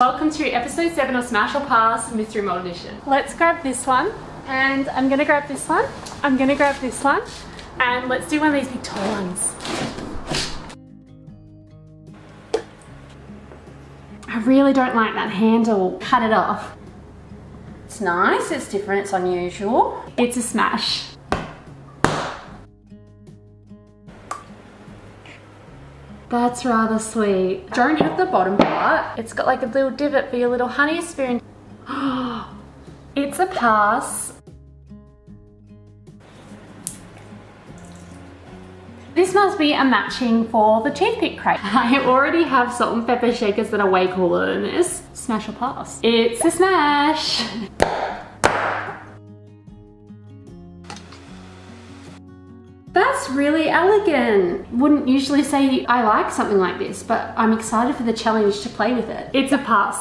Welcome to episode 7 of Smash or Pass Mystery Mold Edition. Let's grab this one, and I'm gonna grab this one, I'm gonna grab this one, and let's do one of these big tall ones. I really don't like that handle. Cut it off. It's nice, it's different, it's unusual. It's a smash. That's rather sweet. Don't have the bottom part. It's got like a little divot for your little honey spoon. it's a pass. This must be a matching for the toothpick crate. I already have salt and pepper shakers that are way cooler than this. Smash or pass? It's a smash. That's really elegant. Wouldn't usually say I like something like this, but I'm excited for the challenge to play with it. It's a pass.